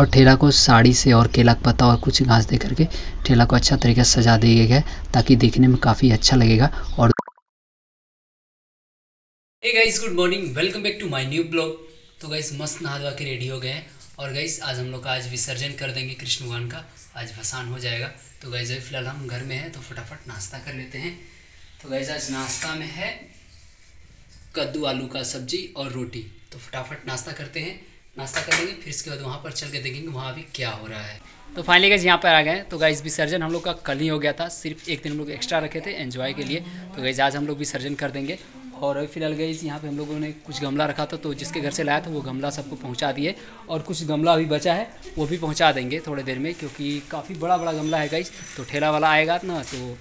और ठेला को साड़ी से और केला पत्ता और कुछ घास दे करके ठेला को अच्छा तरीके से सजा दिया गया है, ताकि देखने में काफ़ी अच्छा लगेगा और guys good morning welcome back to my new blog तो गाइस मस्त नहा धोवा के रेडी हो गए हैं। और गाइस आज हम लोग का आज विसर्जन कर देंगे कृष्ण भगवान का। आज भसान हो जाएगा। तो गाइस अभी फ़िलहाल हम घर में हैं तो फटाफट नाश्ता कर लेते हैं। तो गाइस आज नाश्ता में है कद्दू आलू का सब्ज़ी और रोटी। तो फटाफट नाश्ता करते हैं। नाश्ता कर लेंगे, फिर इसके बाद वहाँ पर चल के देखेंगे वहाँ अभी क्या हो रहा है। तो फाइनली गाइज़ यहाँ पर आ गए। तो गाइज़ विसर्जन हम लोग का कल ही हो गया था। सिर्फ़ एक दिन हम लोग एक्स्ट्रा रखे थे एंजॉय के लिए। तो गाइज़ आज हम लोग विसर्जन कर देंगे। और अभी फ़िलहाल गई यहाँ पे हम लोगों ने कुछ गमला रखा था तो जिसके घर से लाया था, वो गमला सबको पहुँचा दिए। और कुछ गमला अभी बचा है, वो भी पहुँचा देंगे थोड़ी देर में, क्योंकि काफ़ी बड़ा बड़ा गमला है गाइज़ तो ठेला वाला आएगा ना तो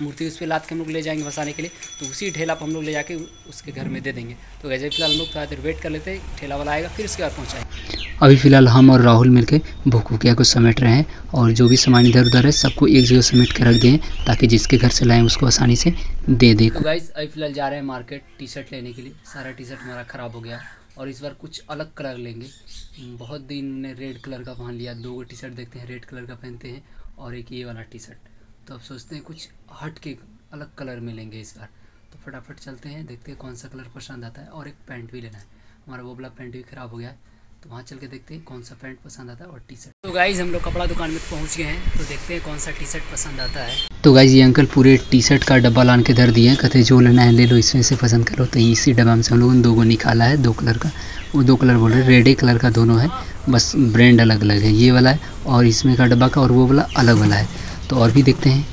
मूर्ति उस पर लाद के हम लोग ले जाएँगे फंसाने के लिए तो उसी ठेला पर हम लोग ले जाके उसके घर में दे देंगे। तो वैसे फ़िलहाल हम लोग थोड़ा देर वेट कर लेते हैं ठेला वाला आएगा फिर उसके बाद पहुँचाएँगे। अभी फ़िलहाल हम और राहुल मिलके भूखुकिया को समेट रहे हैं और जो भी सामान इधर उधर है सबको एक जगह समेट के रख दें ताकि जिसके घर से लाएँ उसको आसानी से दे दें। तो गाइज़ अभी फ़िलहाल जा रहे हैं मार्केट टी शर्ट लेने के लिए। सारा टी शर्ट हमारा ख़राब हो गया और इस बार कुछ अलग कलर लेंगे। बहुत दिन ने रेड कलर का पहन लिया दो टी शर्ट देखते हैं रेड कलर का पहनते हैं और एक ये वाला टी शर्ट तो अब सोचते हैं कुछ हट के अलग कलर मिलेंगे इस बार। तो फटाफट चलते हैं, देखते हैं कौन सा कलर पसंद आता है और एक पैंट भी लेना है। हमारा वो वाला पैंट भी ख़राब हो गया है। तो वहाँ चल के देखते हैं कौन सा पैंट पसंद आता है और टी शर्ट तो गाइज़ हम लोग कपड़ा दुकान में पहुँच गए हैं। तो देखते हैं कौन सा टी शर्ट पसंद आता है। तो गाइज़ ये अंकल पूरे टी शर्ट का डब्बा लान के धर दिए हैं। कहते जो लेना है ले लो, इसमें से पसंद करो। तो इसी डब्बा में से हम लोगों ने दो गो निकाला है, दो कलर का। वो दो कलर बोल रहे रेड कलर का दोनों है। बस ब्रांड अलग अलग है। ये वाला है और इसमें का डब्बा का और वो वाला अलग वाला है। तो और भी देखते हैं।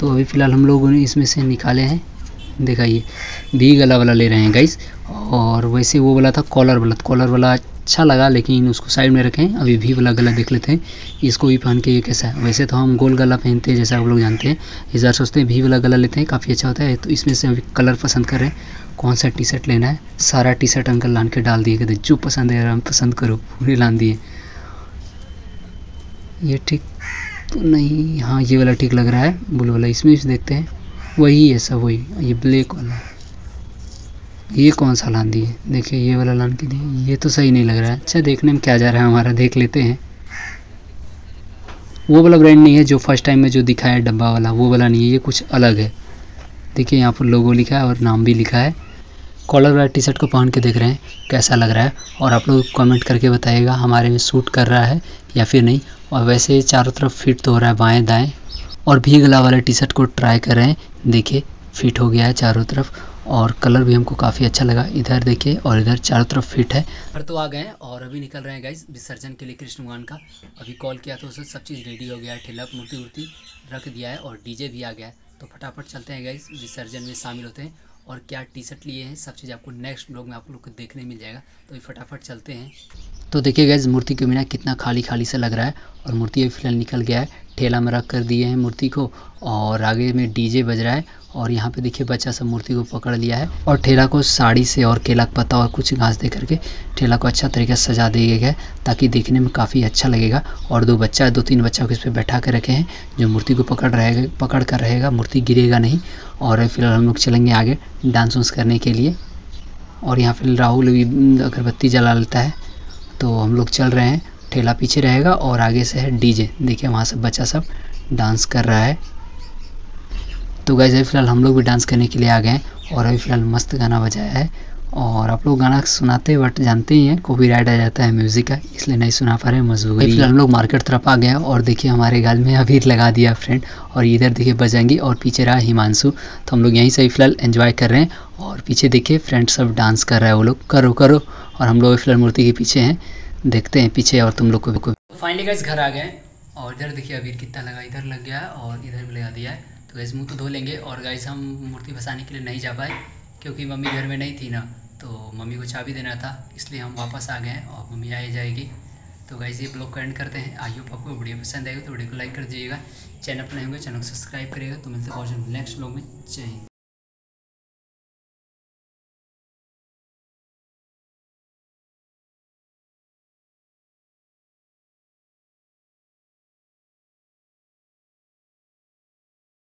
तो अभी फ़िलहाल हम लोगों ने इसमें से निकाले हैं। देखा ये भी गला वाला ले रहे हैं गाइस और वैसे वो वाला था कॉलर वाला। कॉलर वाला अच्छा लगा, लेकिन उसको साइड में रखें। अभी भी वाला गला देख लेते हैं। इसको भी पहन के ये कैसा है। वैसे तो हम गोल गला पहनते हैं, जैसा आप लोग जानते हैं। इस बार सोचते हैं भी वाला गला लेते हैं। काफ़ी अच्छा होता है। तो इसमें से अभी कलर पसंद कर रहे हैं। कौन सा टी शर्ट लेना है? सारा टी शर्ट अंकल लान के डाल दिए कहते जो पसंद है हम पसंद करो। पूरे लान दिए। ये ठीक तो नहीं हाँ ये वाला ठीक लग रहा है, ब्लू वाला, इसमें भी देखते हैं। वही है सब, वही, ये ब्लैक वाला। ये कौन सा लान दिए देखिए, ये वाला लान के दिए ये तो सही नहीं लग रहा है। अच्छा देखने में क्या जा रहा है हमारा, देख लेते हैं। वो वाला ब्रांड नहीं है जो फ़र्स्ट टाइम में जो दिखा है डब्बा वाला, वो वाला नहीं है, ये कुछ अलग है। देखिए, यहाँ पर लोगो लिखा है और नाम भी लिखा है। कॉलर वाला टी शर्ट को पहन के देख रहे हैं, कैसा लग रहा है? और आप लोग कमेंट करके बताइएगा, हमारे में सूट कर रहा है या फिर नहीं। और वैसे चारों तरफ़ फिट तो हो रहा है, बाएँ दाएँ। और भी गला वाले टी शर्ट को ट्राई कर। रहे हैं देखिए फिट हो गया है चारों तरफ़। और कलर भी हमको काफ़ी अच्छा लगा। इधर देखिए, और इधर चारों तरफ़ फिट है। घर तो आ गए हैं और अभी निकल रहे हैं गाइस विसर्जन के लिए कृष्ण भगवान का। अभी कॉल किया तो उससे सब चीज़ रेडी हो गया है। ठेला मूर्ति वूर्ति रख दिया है और डीजे भी आ गया है। तो फटाफट चलते हैं गाइस विसर्जन में शामिल होते हैं। और क्या टी शर्ट लिए हैं, सब चीज़ आपको नेक्स्ट ब्लॉग में आप लोग को देखने मिल जाएगा। तो अभी फटाफट चलते हैं। तो देखिए गैस मूर्ति के बिना कितना खाली खाली सा लग रहा है और मूर्ति अभी फ़िलहाल निकल गया है। ठेला में रख कर दिए हैं मूर्ति को और आगे में डीजे बज रहा है और यहाँ पे देखिए बच्चा सब मूर्ति को पकड़ लिया है और ठेला को साड़ी से और केला का पत्ता और कुछ घास दे करके ठेला को अच्छा तरीके से सजा दिया गया है ताकि देखने में काफ़ी अच्छा लगेगा। और दो बच्चा, दो तीन बच्चा को इस पर बैठा कर रखे हैं जो मूर्ति को पकड़ रहेगा पकड़ कर रहेगा। मूर्ति गिरेगा नहीं और फ़िलहाल हम लोग चलेंगे आगे डांस वांस करने के लिए। और यहाँ फिर राहुल भी अगरबत्ती जला लेता है। तो हम लोग चल रहे हैं। ठेला पीछे रहेगा और आगे से है डीजे। देखिए वहाँ से बच्चा सब डांस कर रहा है। तो गैस अभी फ़िलहाल हम लोग भी डांस करने के लिए आ गए हैं और अभी फ़िलहाल मस्त गाना बजाया है। और आप लोग गाना सुनाते बट जानते ही हैं कॉपी राइट आ जाता है म्यूज़िक का, इसलिए नहीं सुना पा रहे मजबूरी। फ़िलहाल हम लोग मार्केट तरफ़ आ गए और देखिए हमारे गाल में अभी लगा दिया फ्रेंड और इधर देखिए बजाएँगी और पीछे रहा हिमांशु। तो हम लोग यहीं से फ़िलहाल एंजॉय कर रहे हैं और पीछे देखिए फ्रेंड सब डांस कर रहा है वो लोग। करो करो। और हम लोग फ़िलहाल मूर्ति के पीछे हैं। देखते हैं पीछे और तुम लोग को फाइनली गैस घर आ गए और इधर देखिए, अबीर कितना लगा, इधर लग गया और इधर भी लगा दिया है। तो गैस मुँह तो धो लेंगे। और गैस हम मूर्ति फंसाने के लिए नहीं जा पाए, क्योंकि मम्मी घर में नहीं थी ना। तो मम्मी को चाबी देना था, इसलिए हम वापस आ गए और मम्मी आ जाएगी। तो गैस ये ब्लॉग का एंड करते हैं। आई होप आपको वीडियो पसंद आएगा तो वीडियो को लाइक कर दीजिएगा। चैनल पर नहीं होगा चैनल को सब्सक्राइब करिएगा। तो मिलते हैं नेक्स्ट ब्लॉग में। जय